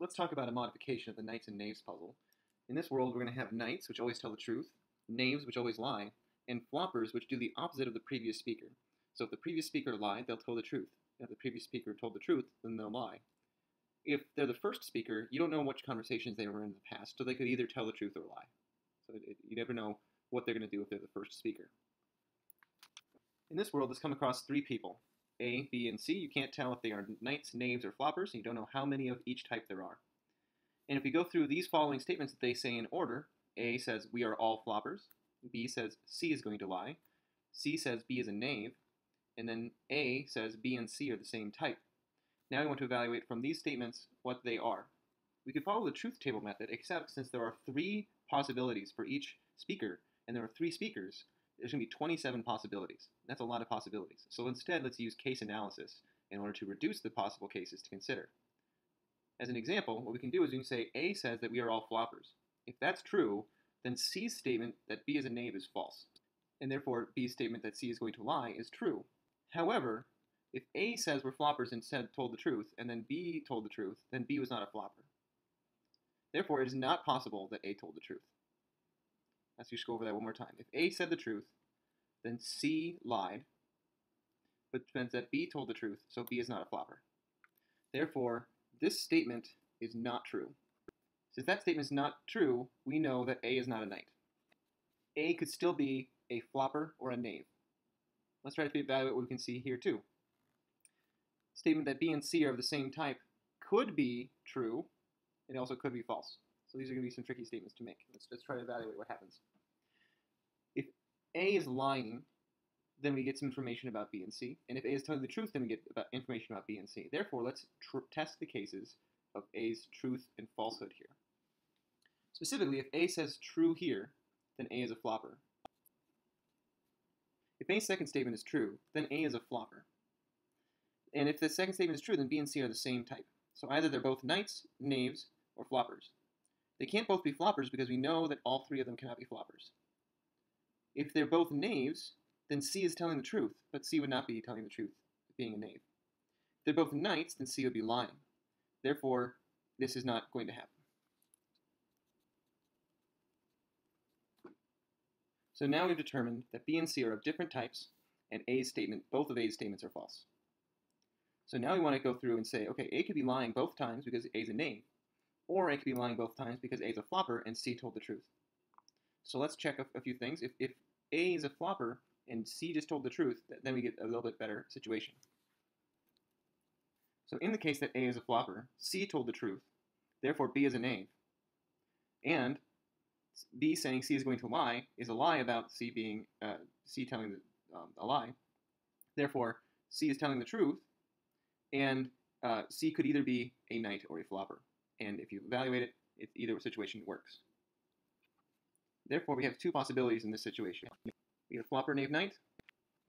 let's talk about a modification of the knights and knaves puzzle. In this world, we're going to have knights, which always tell the truth, knaves, which always lie, and floppers, which do the opposite of the previous speaker. So if the previous speaker lied, they'll tell the truth. If the previous speaker told the truth, then they'll lie. If they're the first speaker, you don't know which conversations they were in the past, so they could either tell the truth or lie. So it, it, you never know what they're going to do if they're the first speaker. In this world, let's come across three people. A, B, and C. You can't tell if they are knights, knaves, or floppers, and you don't know how many of each type there are. And if we go through these following statements that they say in order, A says, we are all floppers. B says, C is going to lie. C says, B is a knave. And then A says, B and C are the same type. Now we want to evaluate from these statements what they are. We could follow the truth table method, except since there are three possibilities for each speaker, and there are three speakers, there's going to be 27 possibilities. That's a lot of possibilities. So instead, let's use case analysis in order to reduce the possible cases to consider. As an example, what we can do is we can say A says that we are all floppers. If that's true, then C's statement that B is a knave is false. And therefore, B's statement that C is going to lie is true. However, if A says we're floppers and said told the truth, and then B told the truth, then B was not a flopper. Therefore, it is not possible that A told the truth. Let's just go over that one more time. If A said the truth, then C lied, but means that B told the truth, so B is not a flopper. Therefore, this statement is not true. Since that statement is not true, we know that A is not a knight. A could still be a flopper or a knave. Let's try to evaluate what we can see here too. Statement that B and C are of the same type could be true, it also could be false. So these are going to be some tricky statements to make. Let's, try to evaluate what happens. If A is lying, then we get some information about B and C. And if A is telling the truth, then we get about information about B and C. Therefore, let's test the cases of A's truth and falsehood here. Specifically, if A says true here, then A is a flopper. If A's second statement is true, then A is a flopper. And if the second statement is true, then B and C are the same type. So either they're both knights, knaves, or floppers. They can't both be floppers because we know that all three of them cannot be floppers. If they're both knaves, then C is telling the truth, but C would not be telling the truth, being a knave. If they're both knights, then C would be lying. Therefore, this is not going to happen. So now we've determined that B and C are of different types, and A's statement, both of A's statements are false. So now we want to go through and say, okay, A could be lying both times because A's a knave, or A could be lying both times because A is a flopper and C told the truth. So let's check a, a few things. If, if A is a flopper and C just told the truth, then we get a little bit better situation. So in the case that A is a flopper, C told the truth, therefore B is a knave. And B saying C is going to lie is a lie about C being uh, C telling the, um, a lie. Therefore, C is telling the truth, and uh, C could either be a knight or a flopper. And if you evaluate it, it either situation works. Therefore, we have two possibilities in this situation. Have flopper knave knight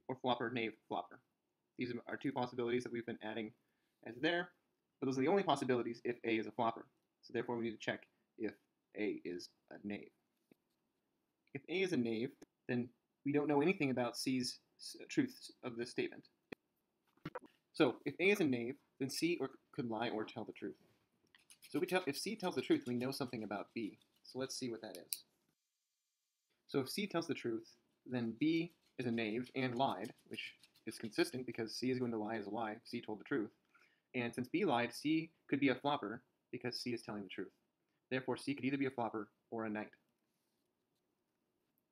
or flopper knave flopper. These are two possibilities that we've been adding as there, but those are the only possibilities if A is a flopper. So therefore, we need to check if A is a knave. If A is a knave, then we don't know anything about C's truths of this statement. So if A is a knave, then C or, could lie or tell the truth. So tell, if C tells the truth, we know something about B. So let's see what that is. So if C tells the truth, then B is a knave and lied, which is consistent because C is going to lie as a lie. C told the truth. And since B lied, C could be a flopper because C is telling the truth. Therefore, C could either be a flopper or a knight.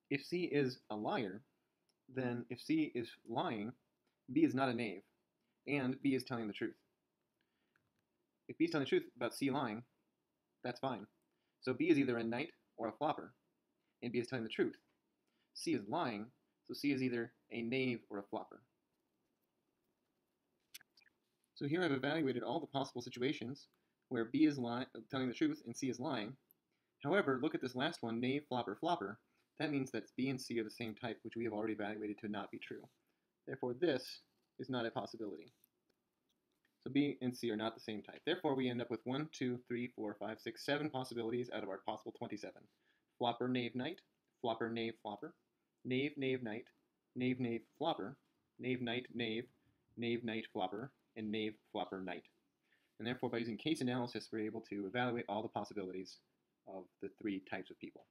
If C is a liar, then if C is lying, B is not a knave, and B is telling the truth. If B is telling the truth about C lying, that's fine. So B is either a knight or a flopper, and B is telling the truth. C is lying, so C is either a knave or a flopper. So here I've evaluated all the possible situations where B is telling the truth and C is lying. However, look at this last one, knave, flopper, flopper. That means that B and C are the same type, which we have already evaluated to not be true. Therefore, this is not a possibility. So B and C are not the same type. Therefore, we end up with 1, 2, 3, 4, 5, 6, 7 possibilities out of our possible 27. Flopper, knave, knight, flopper, knave, flopper, knave, knave, knight, knave, knave, flopper, knave, knight, knave, knave, knight, flopper, and knave, flopper, knight. And therefore, by using case analysis, we're able to evaluate all the possibilities of the three types of people.